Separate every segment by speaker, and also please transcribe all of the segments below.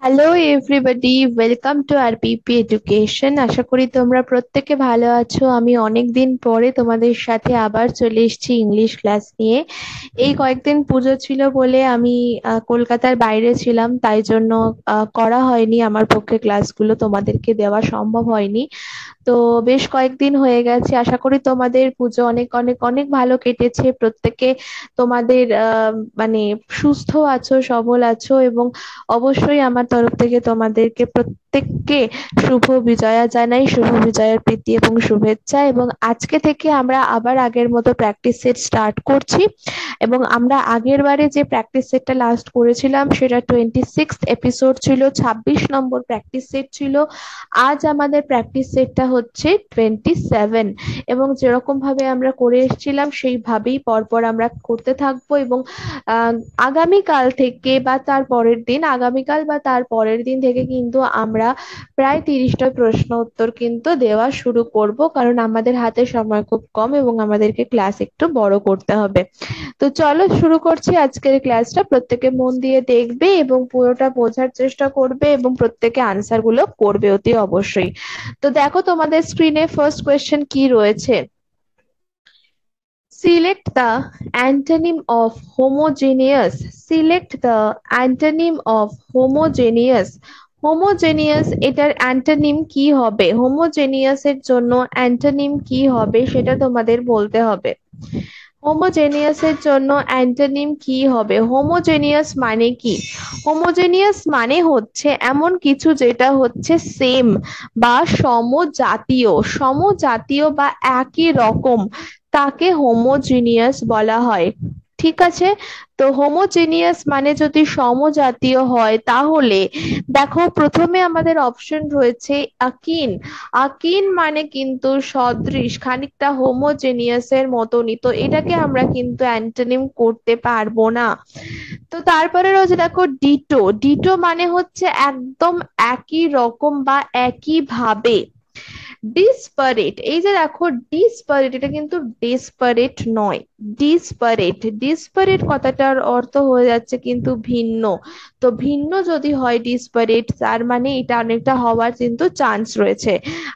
Speaker 1: Hello everybody welcome to R PP education আশা করি তোমরা প্রত্যেকে ভালো আছো। আমি অনেক দিন পরে তোমাদের সাথে আবার চলে এসেছি ইংলিশ ক্লাস নিয়ে। এই কয়েকদিন পুজো ছিল বলে আমি কলকাতার বাইরে ছিলাম, তাই জন্য করা হয়নি। আমার পক্ষে ক্লাসগুলো তোমাদেরকে দেওয়া সম্ভব হয়নি। তো বেশ কয়েকদিন হয়ে গেছে। আশা করি তোমাদের পুজো অনেক অনেক অনেক ভালো কেটেছে। প্রত্যেকে তোমাদের মানে সুস্থ আছো, সবল আছো এবং অবশ্যই আমার তরফ থেকে তোমাদেরকে প্রত্যেককে শুভ বিজয়া জানাই, শুভ বিজয়ার প্রীতি এবং শুভেচ্ছা। এবং আজকে থেকে আমরা আবার আগের মতো প্র্যাকটিস সেট স্টার্ট করছি। এবং আমরা আগের বারে যে প্র্যাকটিস সেটটা লাস্ট করেছিলাম, সেটা টোয়েন্টি সিক্স এপিসোড ছিল, ছাব্বিশ নম্বর প্র্যাকটিস সেট ছিল। আজ আমাদের প্র্যাকটিস সেটটা হচ্ছে টোয়েন্টি সেভেন এবং যেরকম ভাবে আমরা করে এসেছিলাম, সেইভাবেই পরপর আমরা করতে থাকব। এবং আগামীকাল থেকে বা তার পরের দিন, আগামীকাল বা তার পরের দিন থেকে কিন্তু আমরা প্রায় তিরিশটা প্রশ্ন উত্তর কিন্তু দেওয়া শুরু করব, কারণ আমাদের হাতে সময় খুব কম এবং আমাদেরকে ক্লাস একটু বড় করতে হবে। তো চলো শুরু করছি আজকের ক্লাসটা প্রত্যেকে মন দিয়ে দেখবে এবং পুরোটা বোঝার চেষ্টা করবে এবং প্রত্যেকে আনসারগুলো করবে অতি অবশ্যই। তো দেখো তোমাদের স্ক্রিনে ফার্স্ট কোয়েশ্চেন কি রয়েছে? Select the antonym of homogeneous. Select the antonym of homogeneous. Homogeneous এটার অ্যান্টোনিম কি হবে? হোমোজেনিয়াস এর জন্য অ্যান্টোনিম কি হবে? সেটা তোমাদের বলতে হবে। হোমোজেনিয়াস এর জন্য অ্যান্টোনিম কি হবে? হোমোজেনিয়াস মানে কি? হোমোজেনিয়াস মানে হচ্ছে এমন কিছু যেটা হচ্ছে সেম বা সমজাতীয়। সমজাতীয় বা একই রকম। তাকে হোমোজিনিয়াস বলা হয়। ঠিক আছে? তো হোমোজিনিয়াস মানে যদি সমজাতীয় হয়, তাহলে দেখো প্রথমে আমাদের অপশন রয়েছে আকিন। আকিন মানে কিন্তু সদৃশ, খানিকটা হোমোজেনিয়াস এর মতনই। তো এটাকে আমরা কিন্তু অ্যান্টোনিম করতে পারব না। তো তারপরে রয়েছে দেখো ডিটো। ডিটো মানে হচ্ছে একদম একই রকম বা একই ভাবে ডিসপারেট এই যে দেখো ডিসপারেট এটা কিন্তু ডিসপারেট নয়। ডিসপারেট ডিসপারেট কথাটার অর্থ হয়ে যাচ্ছে কিন্তু ভিন্ন। তো ভিন্ন যদি হয় ডিসপারেট তার মানে এটা অনেকটা হওয়ার কিন্তু চান্স রয়েছে।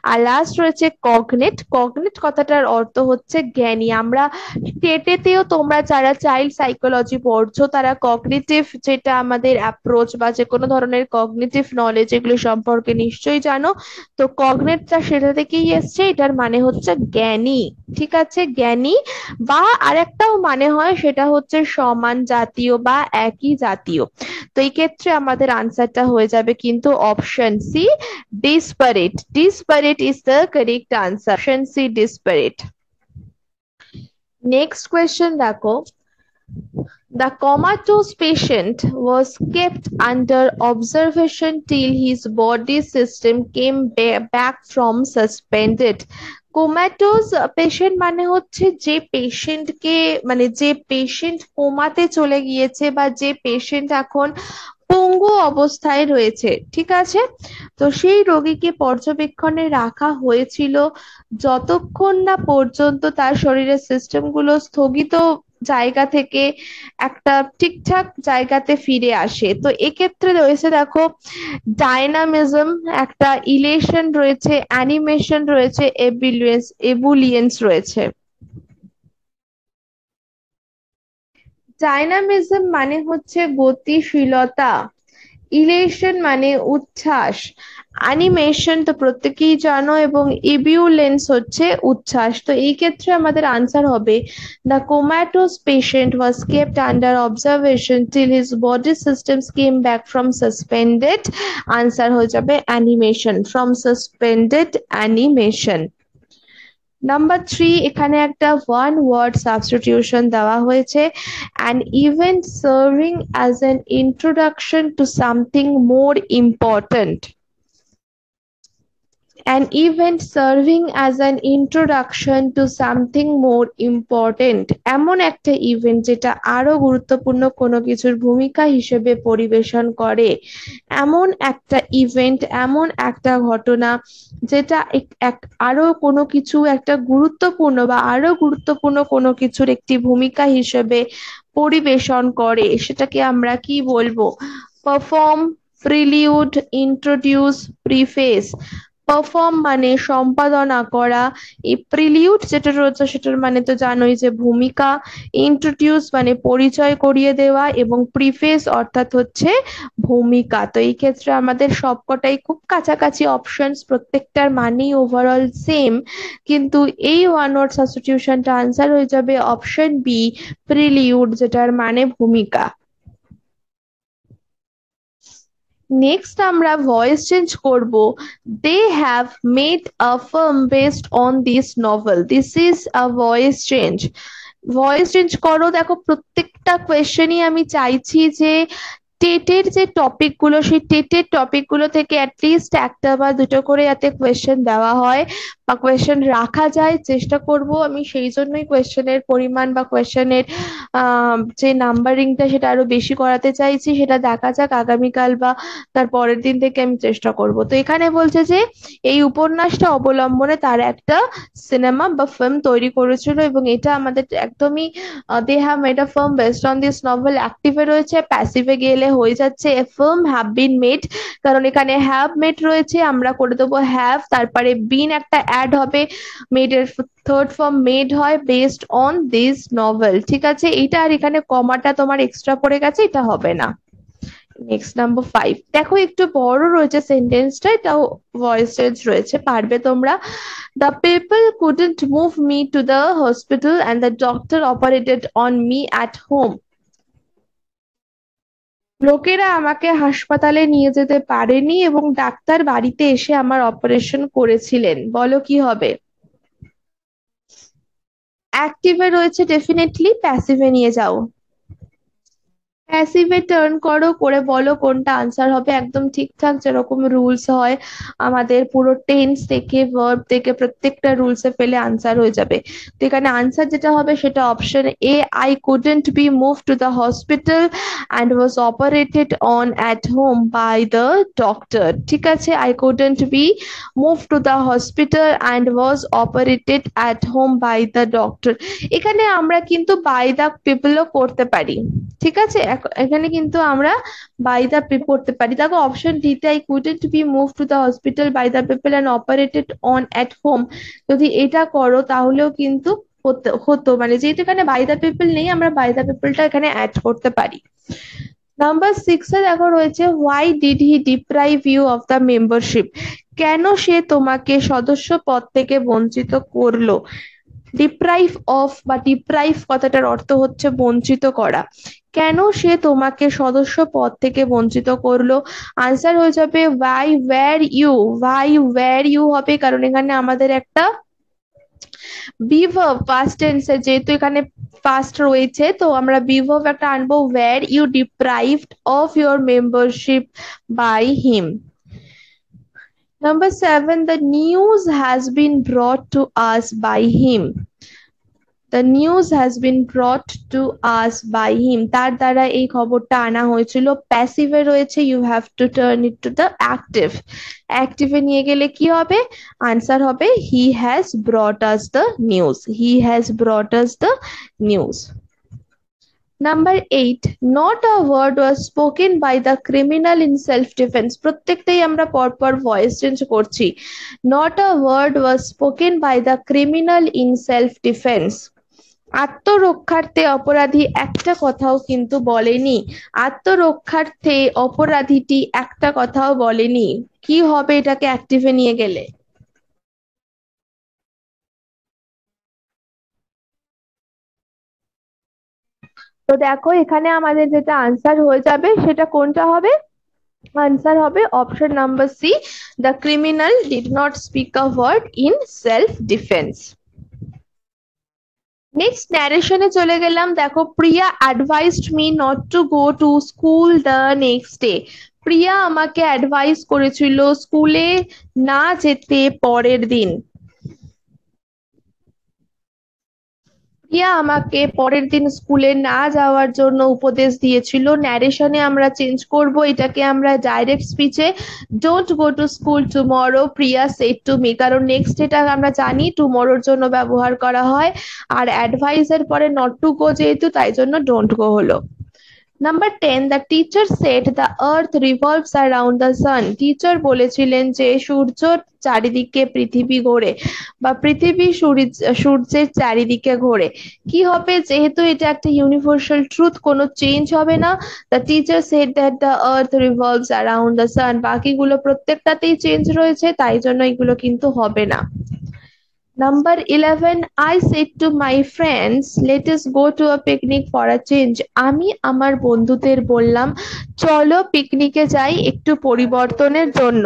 Speaker 1: আর লাস্ট রয়েছে কগনেট কগনেট কথাটার অর্থ হচ্ছে জ্ঞানী। আমরা টেটেতেও তোমরা যারা চাইল্ড সাইকোলজি পড়ছো, তারা কগনিটিভ যেটা আমাদের অ্যাপ্রোচ বা যে কোনো ধরনের কগনিটিভ নলেজ এগুলো সম্পর্কে নিশ্চয়ই জানো। তো কগনেটটা সেটা থেকেই এসছে, এটার মানে হচ্ছে জ্ঞানী। ঠিক আছে? জ্ঞানী। বা আরেকটাও মানে হয়, সেটা হচ্ছে সমান জাতীয় বা একই জাতীয়। তো এই ক্ষেত্রে আমাদের আনসারটা হয়ে যাবে কিন্তু option C desperate desperate is the correct answer option C desperate next question দেখো The comatose patient was kept under observation till his body system came back from suspended. comatose patient মানে হচ্ছে যে পেশেন্টকে মানে যে পেশেন্ট কোমাতে চলে গিয়েছে বা যে পেশেন্ট এখন পঙ্গু অবস্থায় রয়েছে, ঠিক আছে? তো সেই রোগীকে পর্যবেক্ষণে রাখা হয়েছিল যতক্ষণ না পর্যন্ত তার শরীরের সিস্টেমগুলো স্থগিত জায়গা থেকে একটা ঠিকঠাক জায়গাতে ফিরে আসে। তো এক্ষেত্রে রয়েছে দেখো ডাইনামিজম একটা ইলেশন রয়েছে অ্যানিমেশন রয়েছে এবিলিয়েন্স এবুলিয়েন্স রয়েছে। ডাইনামিজম মানে হচ্ছে গতিশীলতা ইলেশন মানে উচ্ছ্বাস। অ্যানিমেশন তো প্রত্যেকেই জানো এবং ইবিউলেন্স হচ্ছে উচ্ছ্বাস। তো এই ক্ষেত্রে আমাদের আনসার হবে the comatose patient was kept under observation till his body systems came back from suspended answer হয়ে যাবে animation from suspended animation number three এখানে একটা ওয়ান ওয়ার্ড সাবস্টিটিউশন দেওয়া হয়েছে an event serving as an introduction to something more important an event serving as an introduction to something more important. এমন একটা event যেটা আরও গুরুত্বপূর্ণ কোনো কিছুর ভূমিকা হিসেবে পরিবেশন করে। এমন একটা ইভেন্ট এমন একটা ঘটনা যেটা এক আরও কোনো কিছু, একটা গুরুত্বপূর্ণ বা আরও গুরুত্বপূর্ণ কোনো কিছুর একটি ভূমিকা হিসেবে পরিবেশন করে। সেটাকে আমরা কি বলব? Perform prelude introduce preface perform মানে সম্পাদনা করা, এই প্রিলিউড যেটা রয়েছে সেটার মানে তো জানোই যে ভূমিকা ইন্ট্রোডিউস মানে পরিচয় করিয়ে দেওয়া এবং প্রিফেস অর্থাৎ হচ্ছে ভূমিকা। তো এই ক্ষেত্রে আমাদের সবকটাই খুব কাছাকাছি অপশনস প্রত্যেকটার মানেই ওভারঅল সেম কিন্তু এই ওয়ান ওয়ার্ড সাবস্টিটিউশনটা আনসার হয়ে যাবে অপশন বি প্রিলিউড যেটার মানে ভূমিকা। নেক্সট আমরা ভয়েস চেঞ্জ করব। They have made a film based on this novel this is a voice change voice change করো, দেখো, প্রত্যেকটা কোয়েশ্চেনই আমি চাইছি যে টেটের যে টপিকগুলো, সেই টেটের টপিকগুলো থেকে অ্যাটলিস্ট একটা বা দুটো করে যাতে কোয়েশ্চেন দেওয়া হয় বা কোয়েশ্চেন রাখা যায়, চেষ্টা করব আমি সেই জন্যই কোয়েশ্চেনের পরিমাণ বা কোয়েশ্চেনের যে নাম্বারিংটা সেটা আরও বেশি করাতে চাইছি, সেটা দেখা যাক আগামীকাল বা তার পরের দিন থেকে আমি চেষ্টা করব। তো এখানে বলছে যে, এই উপন্যাসটা অবলম্বনে তার একটা সিনেমা বা ফিল্ম তৈরি করেছিল এবং এটা আমাদের একদমই they have made film based on this novel অ্যাক্টিভে রয়েছে প্যাসিভে গেলে হয়ে যাচ্ছে a film have been made কারণ এখানে হ্যাভ মেড রয়েছে, আমরা করে দেবো হ্যাভ তারপরে বিন একটা অ্যাড হবে মেড এর থার্ড ফর্ম মেড হয় বেসড অন দিস নভেল ঠিক আছে? এটা আর এখানে কমাটা তোমার এক্সট্রা পড়ে গেছে, এটা হবে না। নেক্সট নাম্বার ফাইভ দেখো একটু বড় রয়েছে সেন্টেন্সটা এটাও ভয়েস চেঞ্জ রয়েছে, পারবে তোমরা? The people couldn't move me to the hospital and the doctor operated on me at home লোকেরা আমাকে হাসপাতালে নিয়ে যেতে পারেনি এবং ডাক্তার বাড়িতে এসে আমার অপারেশন করেছিলেন। বলো কি হবে? অ্যাক্টিভে রয়েছে ডেফিনেটলি প্যাসিভে নিয়ে যাও। প্যাসিভে টার্ন করো, করে বলো কোনটা আনসার হবে। একদম ঠিকঠাক যেরকম রুলস হয়, আমাদের পুরো টেন্স থেকে ভার্ব থেকে প্রত্যেকটা রুলসে ফেলে আনসার হয়ে যাবে। তো এখানে আনসার যেটা হবে সেটা option A I couldn't be move to the hospital and was operated on at home by the doctor ঠিক আছে? I couldn't be move to the hospital and was operated at home by the doctor এখানে আমরা কিন্তু by the পিপলও করতে পারি। ঠিক আছে? এখানে কিন্তু আমরা বাই দ্য পে করতে পারি। দেখো অপশন ডিতে I couldn't be move to the hospital by the people and operated on at home যদি এটা করো, তাহলেও কিন্তু হতো মানে যেহেতু এখানে বাই দ্য পিপল নেই, আমরা বাই দ্য পিপলটা এখানে অ্যাড করতে পারি। নাম্বার সিক্সে দেখো রয়েছে why did he deprive you of the membership কেন সে তোমাকে সদস্য পদ থেকে বঞ্চিত করল? ডিপ্রাইভ অফ বা ডিপ্রাইভ কথাটার অর্থ হচ্ছে বঞ্চিত করা। কেন সে তোমাকে সদস্য পদ থেকে বঞ্চিত করল? আনসার হয়ে যাবে why were you why were you হবে, কারণ এখানে আমাদের একটা বিভার্ব পাস্ট টেন্সে যেহেতু এখানে পাস্ট রয়েছে, তো আমরা বিভার্ব একটা আনব were you deprived of your membership by him Number seven, the news has been brought to us by him. The news has been brought to us by him তার দ্বারা এই খবরটা আনা হয়েছিল। প্যাসিভে রয়েছে you have to turn it to the active অ্যাক্টিভে নিয়ে গেলে কি হবে? আনসার হবে he has brought us the news he has brought us the news number eight not a word was spoken by the criminal in self defence প্রত্যেকটাই আমরা পরপর voice change করছি। Not a word was spoken by the criminal in self defence আত্মরক্ষার্থে অপরাধী একটা কথাও কিন্তু বলেনি। আত্মরক্ষার্থে অপরাধীটি একটা কথাও বলেনি। কি হবে এটাকে অ্যাক্টিভে নিয়ে গেলে? তো দেখো, এখানে আমাদের যেটা আনসার হয়ে যাবে সেটা কোনটা হবে? আনসার হবে option number C the criminal did not speak a word in self defence next ন্যারেশনে চলে গেলাম। দেখো, Priya advised me not to go to school the next day Priya আমাকে অ্যাডভাইস করেছিল স্কুলে না যেতে পরের দিন। প্রিয়া আমাকে পরের দিন স্কুলে না যাওয়ার জন্য উপদেশ দিয়েছিল। ন্যারেশনে আমরা চেঞ্জ করব, এটাকে আমরা direct স্পিচে don't go to school tomorrow Priya said to me কারণ নেক্সট এটা আমরা জানি টুমরোর জন্য ব্যবহার করা হয়। আর অ্যাডভাইসের পরে নট টু গো যেহেতু, তাই জন্য ডোন্ট গো হলো। Number ten the teacher said the earth revolves around the sun teacher বলেছিলেন যে, সূর্য চারিদিকে পৃথিবী ঘোরে বা পৃথিবী সূর্যের চারিদিকে ঘোরে। কি হবে? যেহেতু এটা একটা ইউনিভার্সাল ট্রুথ কোনো চেঞ্জ হবে না। The teacher said that the earth revolves around the sun বাকিগুলো প্রত্যেকটাতেই চেঞ্জ রয়েছে, তাই জন্য এগুলো কিন্তু হবে না। Number 11, I said to my friends, let us go to a picnic for a change. আমি আমার বন্ধুদের বললাম চলো পিকনিকে যাই একটু পরিবর্তনের জন্য।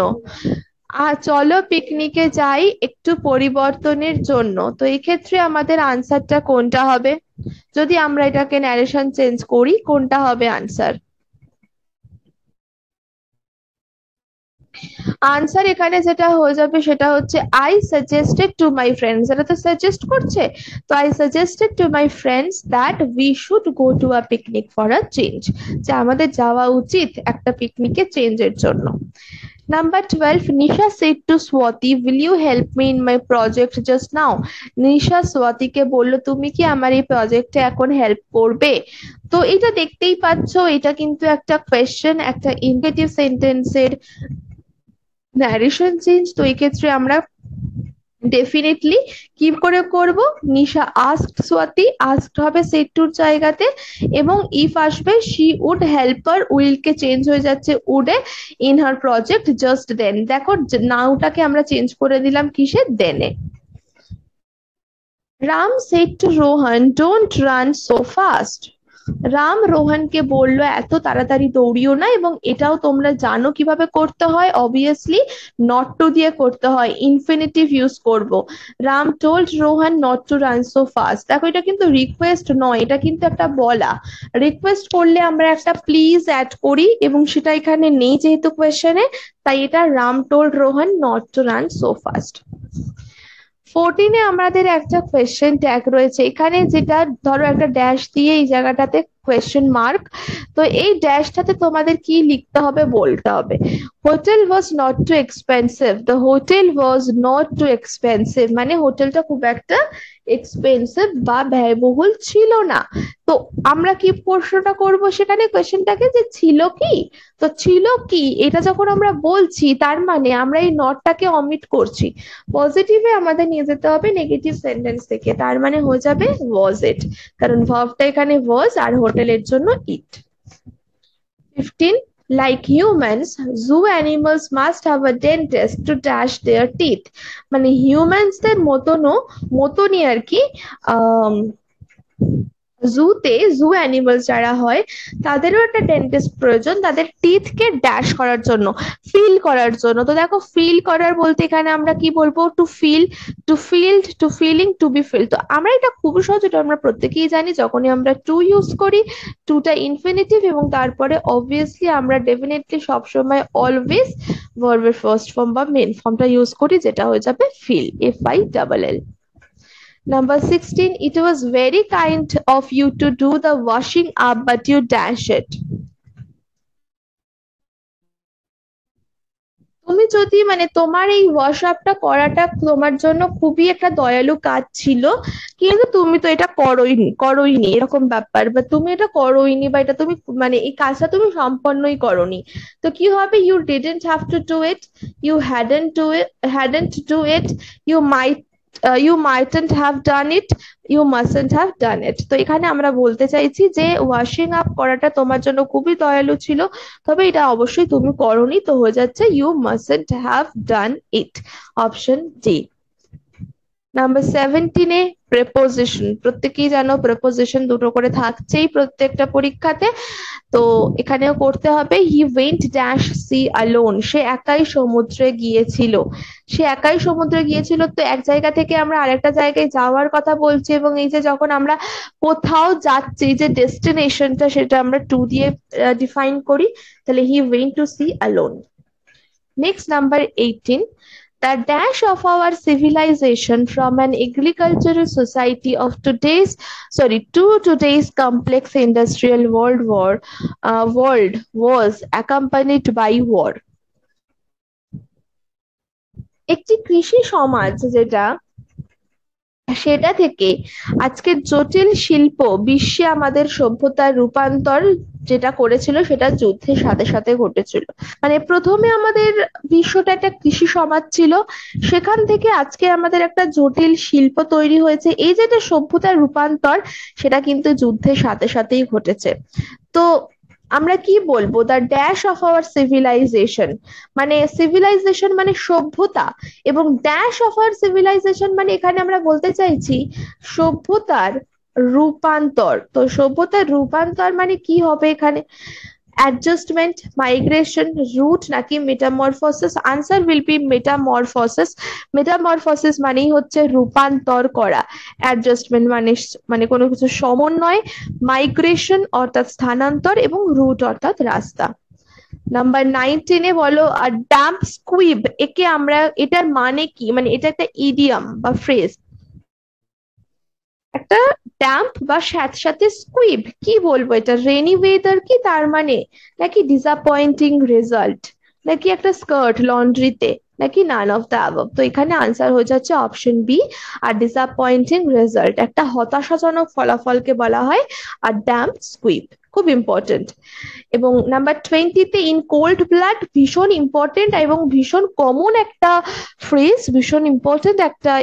Speaker 1: আর চলো পিকনিকে যাই একটু পরিবর্তনের জন্য। তো এই ক্ষেত্রে আমাদের আনসারটা কোনটা হবে? যদি আমরা এটাকে ন্যারেশন চেঞ্জ করি কোনটা হবে আনসার আনসার এখানে যেটা হয়ে যাবে সেটা হচ্ছে I suggested to my friends এটা তো সাজেস্ট করছে। তো I suggested to my friends that we should go to a picnic for a change যে আমাদের যাওয়া উচিত একটা পিকনিকে চেঞ্জের জন্য। Number twelve Nisha said to Swati will you help me in my project just now Nisha স্বাতিকে বলল, তুমি কি আমার এই প্রজেক্টে এখন হেল্প করবে? তো এটা দেখতেই পাচ্ছ, এটা কিন্তু একটা কোয়েশ্চেন একটা ইনভেটিভ সেন্টেন্সের ন্যারেশন চেঞ্জ তো এই ক্ষেত্রে আমরা ডেফিনেটলি কি করে করব? নিশা আস্ক সোয়াতি আস্ক হবে সেট টুর জায়গাতে এবং ইফ আসবে she would help her will K change হয়ে যাচ্ছে উডে in her project just then দেখো নাউটাকে আমরা চেঞ্জ করে দিলাম কিসে? দেনে Ram said to Rohan don't run so fast Ram রোহনকে বলল, এত তাড়াতাড়ি দৌড়িও না এবং এটাও তোমরা জানো কীভাবে করতে হয়? অবভিয়াসলি নট টু দিয়ে করতে হয়। ইনফিনিটিভ ইউজ করব। Ram told Rohan not to run so fast দেখো, এটা কিন্তু রিকোয়েস্ট নয়, এটা কিন্তু একটা বলা। রিকোয়েস্ট করলে আমরা একটা প্লিজ অ্যাড করি এবং সেটা এখানে নেই যেহেতু কোয়েশ্চেনে তাই এটা Ram told Rohan not to run so fast ফোরটিনে আমাদের একটা কোয়েশ্চেন ট্যাগ রয়েছে। এখানে যেটা ধরো একটা ড্যাশ দিয়ে এই জায়গাটাতে কোয়েশ্চেন মার্ক তো এই ড্যাশটাতে তোমাদের কি লিখতে হবে, বলতে হবে। Hotel was not too expensive the hotel was not too expensive মানে হোটেলটা খুব একটা এক্সপেন্সিভ বা ব্যয়বহুল ছিল না। তো আমরা কি প্রশ্নটা করব সেখানে? কোয়েশ্চেনটাকে যে ছিল কি? তো ছিল কি? এটা যখন আমরা বলছি, তার মানে আমরা এই নটটাকে অমিট করছি। পজিটিভে আমাদের নিয়ে যেতে হবে নেগেটিভ সেন্টেন্স থেকে। তার মানে হয়ে যাবে ওয়াজ ইট কারণ ভার্বটা এখানে ওয়াজ আর হোটেলের জন্য it fifteen like humans zoo animals must have a dentist to dash their teeth মানে হিউম্যানসদের মতনও মতনই আর কি আহ জুতে জু অ্যানিমাল যারা হয়, তাদেরও একটা ডেন্টিস্ট প্রয়োজন, তাদের টিথকে ড্যাশ করার জন্য ফিল করার জন্য। তো দেখো ফিল করার বলতে এখানে আমরা কি বলব? To feel to filled to feeling to be feel তো আমরা এটা খুবই সহজ, এটা আমরা প্রত্যেকেই জানি, যখনই আমরা টু ইউজ করি টুটা ইনফিনিটিভ এবং তারপরে অবভিয়াসলি আমরা ডেফিনেটলি সবসময় অলওয়েজ ভার্বের ফার্স্ট ফর্ম বা মেন ফর্মটা ইউজ করি, যেটা হয়ে যাবে feel F I double L Number 16, it was very kind of you to do the washing up, but you dash it. তুমি যদি মানে তোমার এই ওয়াশআপটা করাটা তোমার জন্য খুবই একটা দয়ালু কাজ ছিল কিন্তু তুমি তো এটা করোইনি করোইনি এরকম ব্যাপার। বা তুমি এটা করোইনি বা এটা তুমি মানে এই কাজটা তুমি সম্পন্নই করোনি। তো কি হবে? You didn't have to do it you hadn't do it hadn't do it you might you mightn't have done it you mustn't have done it তো এখানে আমরা বলতে চাইছি যে ওয়াশিং আপ করাটা তোমার জন্য খুবই দয়ালু ছিল, তবে এটা অবশ্যই তুমি করনি, তো হয়ে যাচ্ছে you mustn't have done it option D number সেভেন্টিনে preposition প্রত্যেকেই জানো প্রেপোজিশন দুটো করে থাকছেই প্রত্যেকটা পরীক্ষাতে। তো এখানেও করতে হবে he went dash sea alone সে একাই সমুদ্রে গিয়েছিল। সে একাই সমুদ্রে গিয়েছিল তো এক জায়গা থেকে আমরা আরেকটা জায়গায় যাওয়ার কথা বলছি এবং এই যে যখন আমরা কোথাও যাচ্ছি, যে ডেস্টিনেশনটা সেটা আমরা টু দিয়ে ডিফাইন করি, তাহলে he went to sea alone next number eighteen the dash of our civilization from an agricultural society of today's sorry to today's complex industrial world war uh, world was accompanied by war একটি কৃষি সমাজ যেটা সেটা থেকে আজকের জটিল শিল্প বিশ্বে আমাদের সভ্যতার রূপান্তর যেটা করেছিল সেটা যুদ্ধের সাথে সাথে ঘটেছিল মানে প্রথমে আমাদের বিশ্বটা একটা কৃষি সমাজ ছিল, সেখান থেকে আজকে আমাদের একটা জটিল শিল্প তৈরি হয়েছে। এই যে একটা সভ্যতার রূপান্তর, সেটা কিন্তু যুদ্ধের সাথে সাথেই ঘটেছে। তো আমরা কি বলব? The dash of our civilisation মানে সিভিলাইজেশন মানে সভ্যতা, এবং ড্যাশ অফ আওয়ার সিভিলাইজেশন মানে এখানে আমরা বলতে চাইছি সভ্যতার রূপান্তর। তো সভ্যতার রূপান্তর মানে কি হবে এখানে? অ্যাডজাস্টমেন্ট মাইগ্রেশন রুট নাকি metamorphosis answer will be metamorphosis metamorphosis মানেই হচ্ছে রূপান্তর করা। অ্যাডজাস্টমেন্ট মানে মানে কোনো কিছু সমন্বয় মাইগ্রেশন অর্থাৎ স্থানান্তর এবং রুট অর্থাৎ রাস্তা। নাম্বার নাইনটিনে বলো ডাম্প স্কুইব একে আমরা, এটার মানে কি? মানে এটা একটা ইডিয়াম বা ফ্রেজ একটা ড্যাম্প বা সাথে স্কুইব কি বলব এটা? রেনি ওয়েদার কি তার মানে? নাকি ডিসঅ্যাপয়েন্টিং রেজাল্ট নাকি একটা স্কার্ট লন্ড্রিতে নাকি নান অফ দ্য অ্যাবভ তো এখানে আনসার হয়ে যাচ্ছে অপশন বি আর ডিসঅ্যাপয়েন্টিং রেজাল্ট একটা হতাশাজনক ফলাফলকে বলা হয়, আর ড্যাম্প স্কুইপ খুব ইম্পর্টেন্ট এবং নাম্বার টোয়েন্টিতে ইন কোল্ড ব্লাড ভীষণ ইম্পর্টেন্ট এবং ভীষণ কমন একটা ফ্রেজ ভীষণ ইম্পর্টেন্ট একটা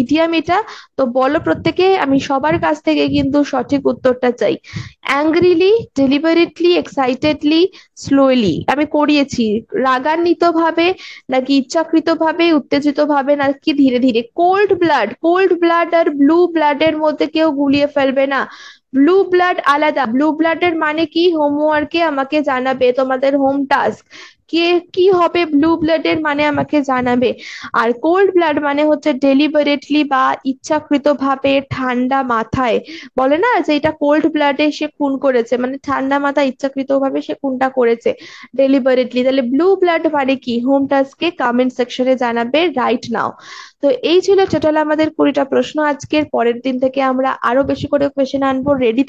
Speaker 1: ইডিয়াম এটা। তো বলো প্রত্যেকে, আমি সবার কাছ থেকে কিন্তু সঠিক উত্তরটা চাই। অ্যাংগ্রিলি ডেলিভারেটলি এক্সাইটেডলি স্লোলি আমি করিয়েছি। রাগান্বিত ভাবে নাকি ইচ্ছাকৃত ভাবে উত্তেজিত ভাবে নাকি ধীরে ধীরে। কোল্ড ব্লাড কোল্ড ব্লাড আর ব্লু ব্লাডের মধ্যে কেউ গুলিয়ে ফেলবে না। ব্লু ব্লাড আলাদা। ব্লু ব্লাডের মানে কি? হোমওয়ার্কে আমাকে জানাবে। তোমাদের হোম টাস্ক কে কি হবে ব্লু ব্লাডের মানে আমাকে জানাবে। আর কোল্ড ব্লাড মানে হচ্ছে ডেলিবারেটলি বা ইচ্ছাকৃত ভাবে ঠান্ডা মাথায়। বলে না যে এটা কোল্ড ব্লাডে সে খুন করেছে মানে ঠান্ডা মাথায় ইচ্ছাকৃত ভাবে সে খুনটা করেছে ডেলিবারেটলি তাহলে ব্লু ব্লাড মানে কি? হোম টাস্কে কমেন্ট সেকশনে জানাবে রাইট নাও তো এই ছিল টোটাল আমাদের কুড়িটা প্রশ্ন। আজকের পরের দিন থেকে আমরা আরও বেশি করে কোয়েশ্চেন আনব রেডি